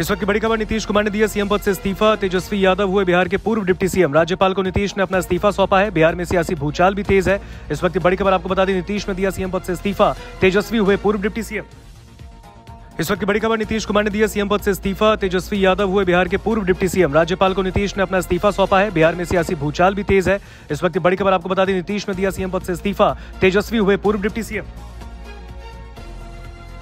इस वक्त की बड़ी खबर, नीतीश कुमार ने दिया सीएम पद से इस्तीफा। तेजस्वी यादव हुए बिहार के पूर्व डिप्टी सीएम। राज्यपाल को नीतीश ने अपना इस्तीफा सौंपा है। बिहार में सियासी भूचाल भी तेज है। इस वक्त की बड़ी खबर आपको बता दी, नीतीश ने दिया सीएम पद से इस्तीफा। तेजस्वी हुए पूर्व डिप्टी सीएम। इस वक्त की बड़ी खबर, नीतीश कुमार ने दिया सीएम पद से इस्तीफा। तेजस्वी यादव हुए बिहार के पूर्व डिप्टी सीएम। राज्यपाल को नीतीश ने अपना इस्तीफा सौंपा है। बिहार में सियासी भूचाल भी तेज है। इस वक्त की बड़ी खबर आपको बता दी, नीतीश ने दिया सीएम पद से इस्तीफा। तेजस्वी हुए पूर्व डिप्टी सीएम।